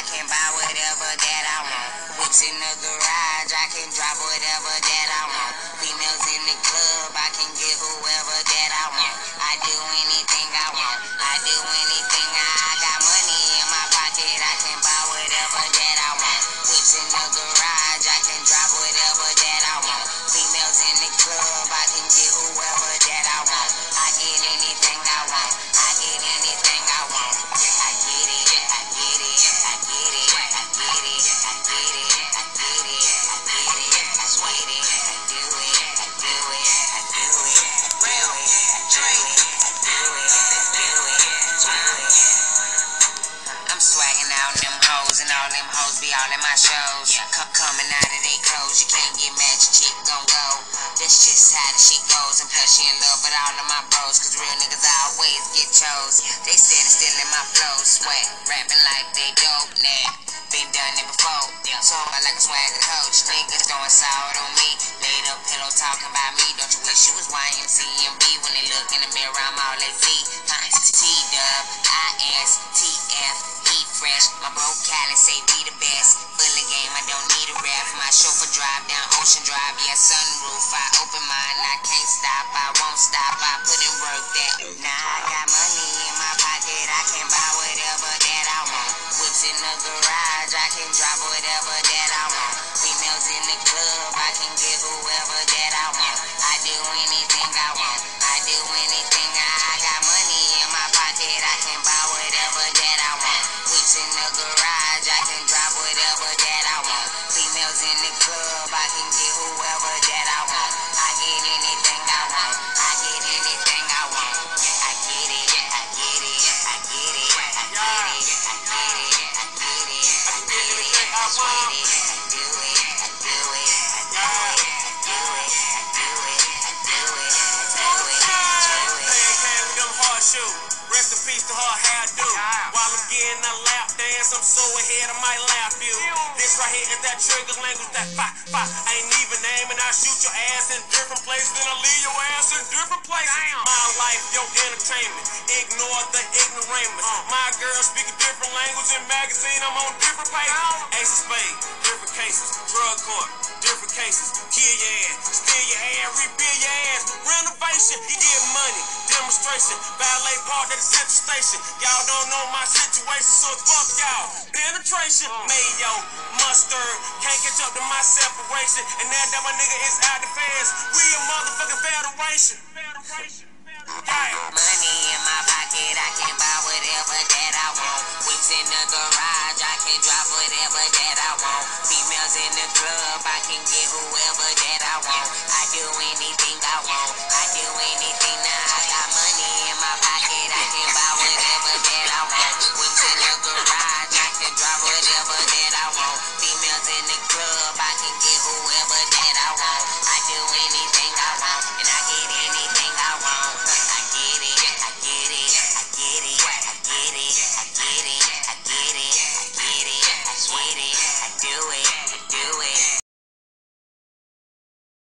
whatever that I want. Whips in the garage, I can drop whatever that I want. Females in the club, I can get whoever that I want. I do anything I want. I do anything I, I got money in my pocket, I can buy whatever that I want. Whips in the garage, I can drop whatever that hoes be all in my shows. C- coming out of they clothes, you can't get mad, your chick gon' go. That's just how the shit goes. And plus she in love with all of my bros, cause real niggas always get chose. They said it's still in my flow, sweat, rapping like they dope now. Been done it before, so I like a swagger coach. Niggas throwing salt on me, laid up pillow talking about me. Don't you wish you was YMCMB when they look in the mirror? I'm all they see. T dub, I S T F, he fresh. My bro Cali say we the best. Full of game, I don't need a ref. My chauffeur drive down Ocean Drive, yeah, sunroof. I open mine, I can't stop, I won't stop. I put in work that. Now I got money in my pocket, I can buy whatever that I want. Whips in the garage, I can drive whatever that I want. Females in the club, I can Rest in peace to her how I do. While I'm getting a lap dance, I'm so ahead I might laugh you. This right here is that trigger language, that fi fi. I ain't even naming. I shoot your ass in different places, then I leave your ass in different places. My life, your entertainment. Ignore the ignoramus. Uh. My girl speak a different language in magazine. I'm on different pages. Ace of spade, different cases. Drug court, different cases. Kill your ass, steal your ass, rebuild your ass. Renovation, you get money. Demonstration, ballet park at the central station. Y'all don't know my situation, so fuck y'all. Penetration, uh. mayo, mustard. Can't catch up to my separation. And now that my nigga is out the feds, we a motherfucking federation. Federation. Yeah. Money in my pocket, I can buy whatever that I want. Whips in the garage, I can drop whatever that I want. Females in the club, I can get whoever that I want. I do anything